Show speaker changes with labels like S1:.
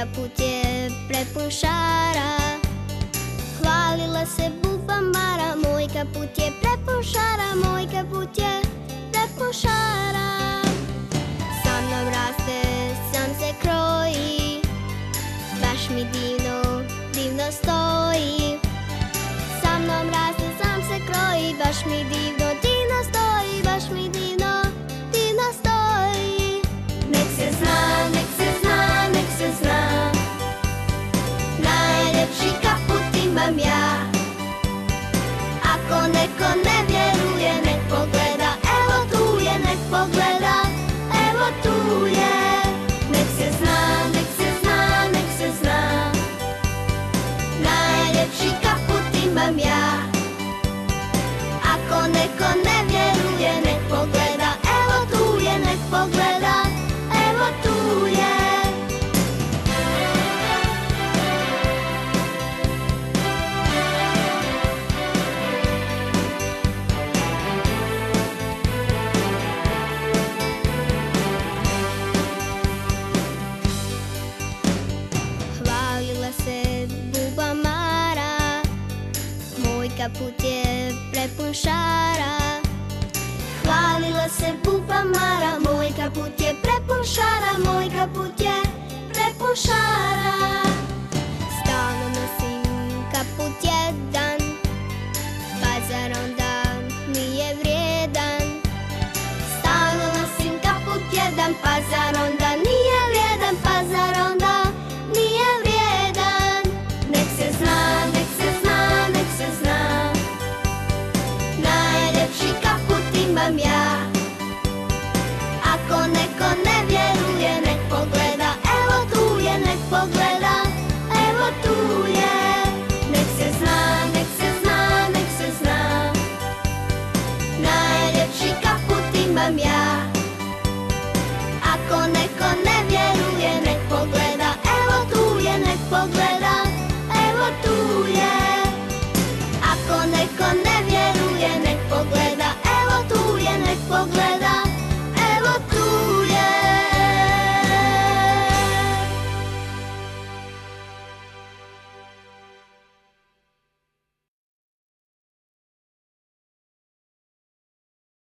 S1: kaput je prepun šara. Hvalila se buba Mara Moj kaput je prepun šara Moj kaput je prepun šara. Sam nam raste, sam se kroji Baš mi divno, divno stoji. Sam nam raste, sam se kroji Baš mi divno neko ne vjeruje, nek pogleda Evo tu je, nek pogleda Evo tu je. Nek se zna, nek se zna, nek se zna. Najljepši kaput imam ja. Ako neko ne Kaput je prepun šara. Hvalila se buba Mara Moj tuya, ako najkonečné.